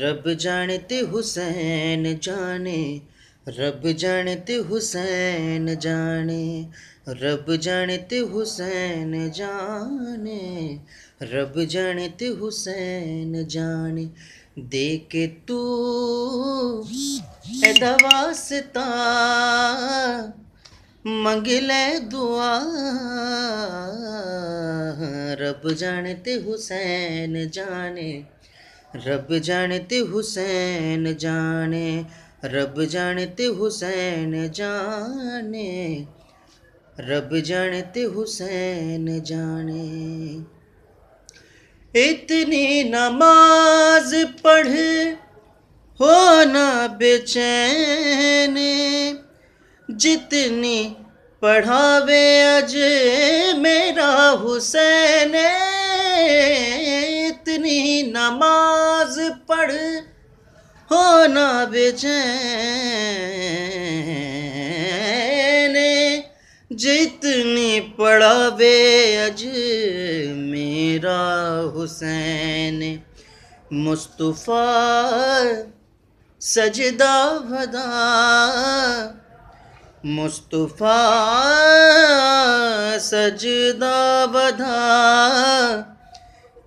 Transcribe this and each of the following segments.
रब जानते हुसैन जाने, रब जानते हुसैन जाने, रब जानते हुसैन जाने, रब जानते हुसैन जाने। दे के तू दवासता मंग ले दुआ, रब जानते हुसैन जाने। रब जानते हुसैन जाने, रब जानते हुसैन जाने, रब जानते हुसैन जाने। इतनी नमाज़ पढ़ हो ना बेचैन, जितनी पढ़ावे अज मेरा हुसैन, इतनी नमाज़ पढ़ हो ना बेचैन। जितनी पढ़ावे अज मेरा हुसैन। मुस्तफ़ा सजदा भदा मुस्तफ़ा सजदा बधा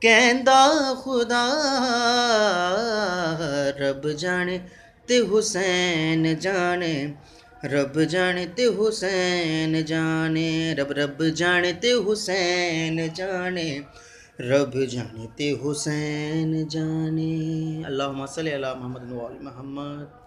ਕਹਿੰਦਾ ਖੁਦਾ ਰੱਬ ਜਾਣੇ ਤੇ ਹੁਸੈਨ ਜਾਣੇ ਰੱਬ ਜਾਣੇ ਤੇ ਹੁਸੈਨ ਜਾਣੇ ਰੱਬ ਰੱਬ ਜਾਣੇ ਤੇ ਹੁਸੈਨ ਜਾਣੇ रब जाने ते हुसैन जाने अल्लाह सल मोहम्मद मोहम्मद